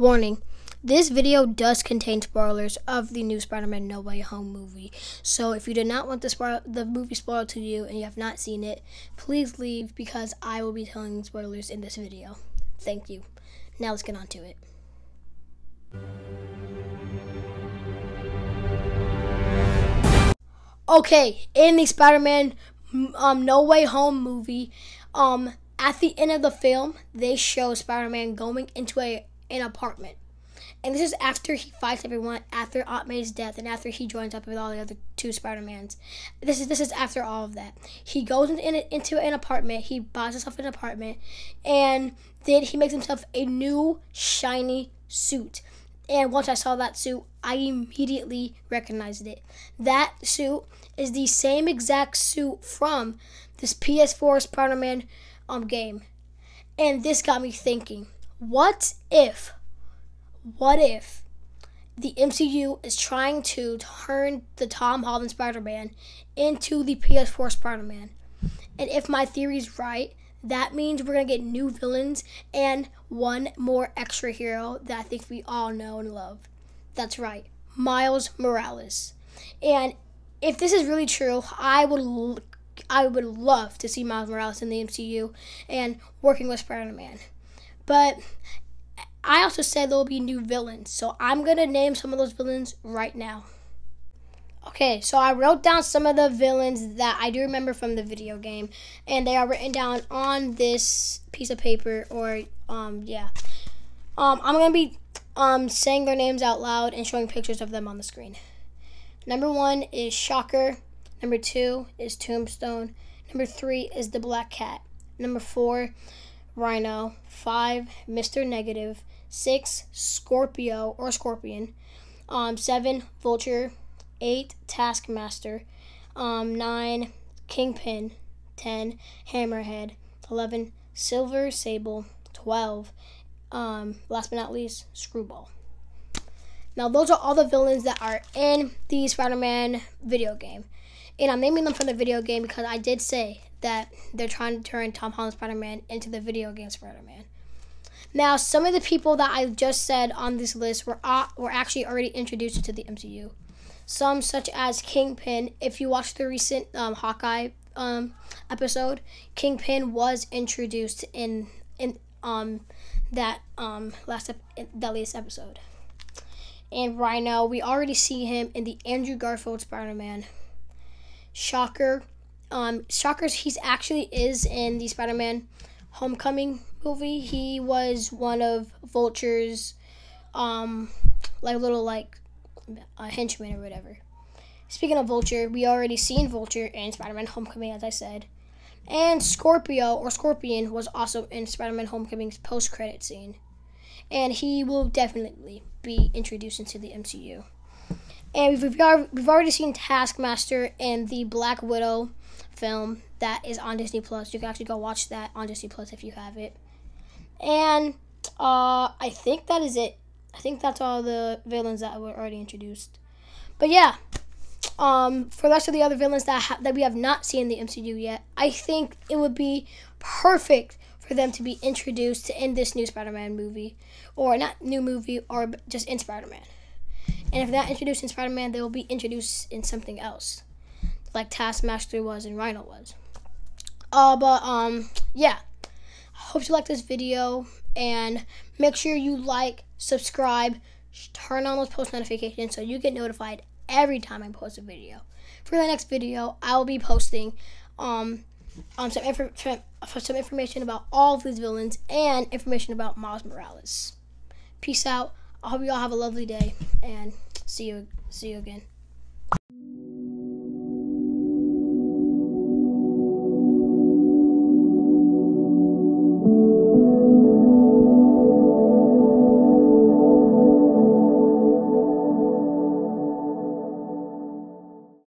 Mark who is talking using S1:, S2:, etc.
S1: Warning. This video does contain spoilers of the new Spider-Man No Way Home movie. So if you do not want the, spoil- the movie spoiled to you and you have not seen it, please leave because I will be telling spoilers in this video. Thank you. Now let's get on to it. Okay, in the Spider-Man um, No Way Home movie, um, at the end of the film, they show Spider-Man going into a an apartment. And this is after he fights everyone, after Aunt May's death, and after he joins up with all the other two Spider-Mans. This is this is after all of that. He goes in, in, into an apartment. He buys himself an apartment, and then he makes himself a new shiny suit. And once I saw that suit, I immediately recognized it. That suit is the same exact suit from this PS4 Spider-Man um, game. And this got me thinking, what if, what if the MCU is trying to turn the Tom Holland Spider-Man into the PS4 Spider-Man? And if my theory is right, that means we're gonna get new villains and one more extra hero that I think we all know and love. That's right, Miles Morales. And if this is really true, I would I would love to see Miles Morales in the MCU and working with Spider-Man. But I also said there will be new villains, so I'm gonna name some of those villains right now. Okay, so I wrote down some of the villains that I do remember from the video game, and they are written down on this piece of paper, or um, yeah. Um, I'm gonna be um saying their names out loud and showing pictures of them on the screen. Number one is Shocker. Number two is Tombstone. Number three is the Black Cat. Number four, Rhino. Five, Mr. Six, Scorpio or Scorpion. Um, seven, Vulture eight Taskmaster, um, nine Kingpin, ten Hammerhead, eleven Silver Sable, twelve. Um, last but not least, Screwball. Now those are all the villains that are in the Spider-Man video game, and I'm naming them from the video game because I did say that they're trying to turn Tom Holland Spider-Man into the video game Spider-Man. Now, some of the people that I just said on this list were uh, were actually already introduced to the MCU. Some, such as Kingpin, if you watch the recent um, Hawkeye um, episode, Kingpin was introduced in in um that um last ep- that latest episode. And Rhino, we already see him in the Andrew Garfield Spider-Man. Shocker, um, Shockers, he's actually is in the Spider-Man Homecoming movie. He was one of Vulture's um like a little like a henchman or whatever. Speaking of Vulture, we already seen Vulture in Spider-Man: Homecoming, as I said, and Scorpio or Scorpion was also in Spider-Man: Homecoming's post-credit scene, and he will definitely be introduced into the MCU. And we've we've already seen Taskmaster in the Black Widow film that is on Disney Plus. You can actually go watch that on Disney Plus if you have it. And uh, I think that is it. I think that's all the villains that were already introduced. But yeah, um, for the rest of the other villains that ha- that we have not seen in the MCU yet, I think it would be perfect for them to be introduced in this new Spider-Man movie, or not new movie, or just in Spider-Man. And if they're not introduced in Spider-Man, they will be introduced in something else, like Taskmaster was and Rhino was. Uh, but um, yeah. I hope you like this video and make sure you like, subscribe, turn on those post notifications so you get notified every time I post a video. For the next video, I will be posting um, um some, inf- some information about all of these villains and information about Miles Morales. Peace out. I hope you all have a lovely day and see you see you again.